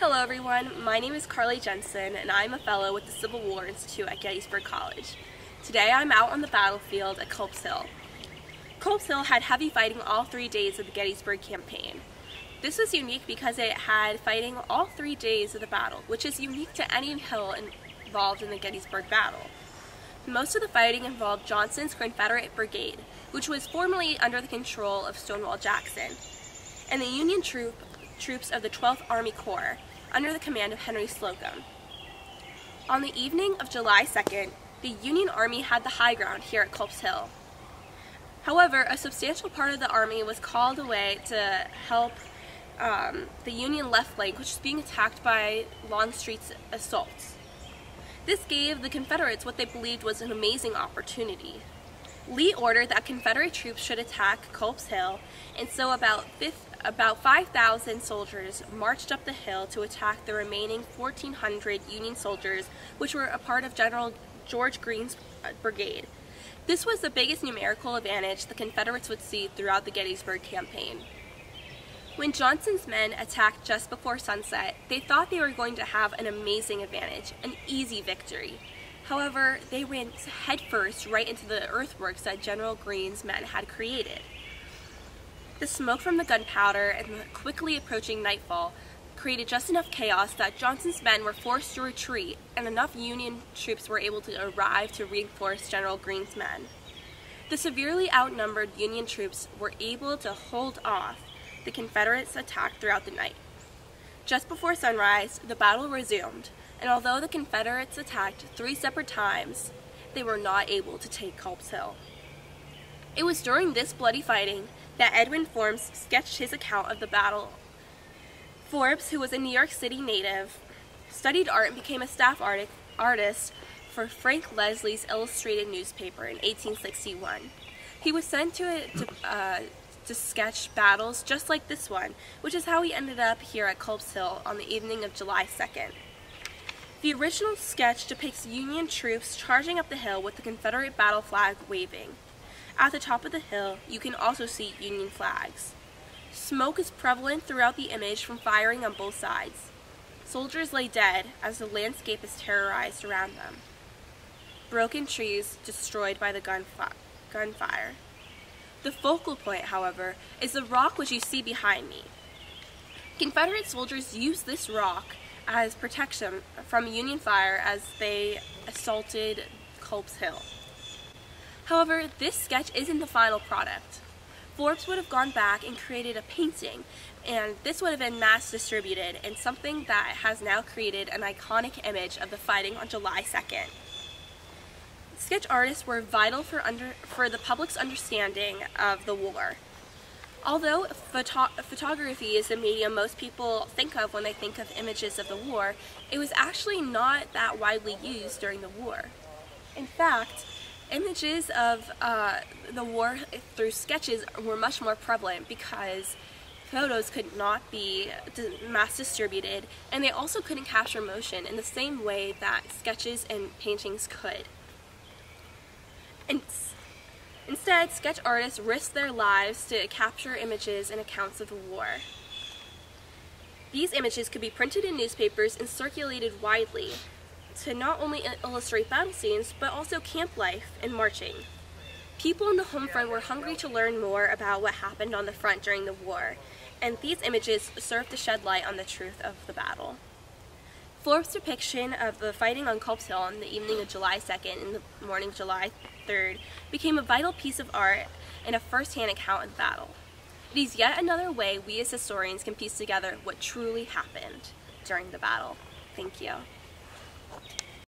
Hello everyone, my name is Carly Jensen and I'm a fellow with the Civil War Institute at Gettysburg College. Today I'm out on the battlefield at Culp's Hill. Culp's Hill had heavy fighting all three days of the Gettysburg campaign. This was unique because it had fighting all three days of the battle, which is unique to any hill involved in the Gettysburg battle. Most of the fighting involved Johnson's Confederate Brigade, which was formerly under the control of Stonewall Jackson, and the Union troop, troops of the 12th Army Corps, under the command of Henry Slocum. On the evening of July 2nd, the Union Army had the high ground here at Culp's Hill. However, a substantial part of the army was called away to help um, the Union left flank, which was being attacked by Longstreet's assaults. This gave the Confederates what they believed was an amazing opportunity. Lee ordered that Confederate troops should attack Culp's Hill, and so about, about 5,000 soldiers marched up the hill to attack the remaining 1,400 Union soldiers, which were a part of General George Greene's uh, brigade. This was the biggest numerical advantage the Confederates would see throughout the Gettysburg campaign. When Johnson's men attacked just before sunset, they thought they were going to have an amazing advantage, an easy victory. However, they ran headfirst right into the earthworks that General Greene's men had created. The smoke from the gunpowder and the quickly approaching nightfall created just enough chaos that Johnson's men were forced to retreat and enough Union troops were able to arrive to reinforce General Greene's men. The severely outnumbered Union troops were able to hold off the Confederates attack throughout the night. Just before sunrise, the battle resumed, and although the Confederates attacked three separate times, they were not able to take Culp's Hill. It was during this bloody fighting that Edwin Forbes sketched his account of the battle. Forbes, who was a New York City native, studied art and became a staff art artist for Frank Leslie's Illustrated newspaper in 1861. He was sent to, a, to uh, to sketch battles just like this one, which is how he ended up here at Culp's Hill on the evening of July 2nd. The original sketch depicts Union troops charging up the hill with the Confederate battle flag waving. At the top of the hill, you can also see Union flags. Smoke is prevalent throughout the image from firing on both sides. Soldiers lay dead as the landscape is terrorized around them. Broken trees destroyed by the gunfire. The focal point, however, is the rock which you see behind me. Confederate soldiers used this rock as protection from Union fire as they assaulted Culp's Hill. However, this sketch isn't the final product. Forbes would have gone back and created a painting, and this would have been mass distributed and something that has now created an iconic image of the fighting on July 2nd. Sketch artists were vital for, under, for the public's understanding of the war. Although photo photography is the medium most people think of when they think of images of the war, it was actually not that widely used during the war. In fact, images of uh, the war through sketches were much more prevalent because photos could not be mass distributed and they also couldn't capture motion in the same way that sketches and paintings could. Instead, sketch artists risked their lives to capture images and accounts of the war. These images could be printed in newspapers and circulated widely to not only illustrate battle scenes, but also camp life and marching. People on the home front were hungry to learn more about what happened on the front during the war, and these images served to shed light on the truth of the battle. Forbes' depiction of the fighting on Culp's Hill on the evening of July 2nd and the morning of July 3rd became a vital piece of art and a first-hand account of the battle. It is yet another way we as historians can piece together what truly happened during the battle. Thank you.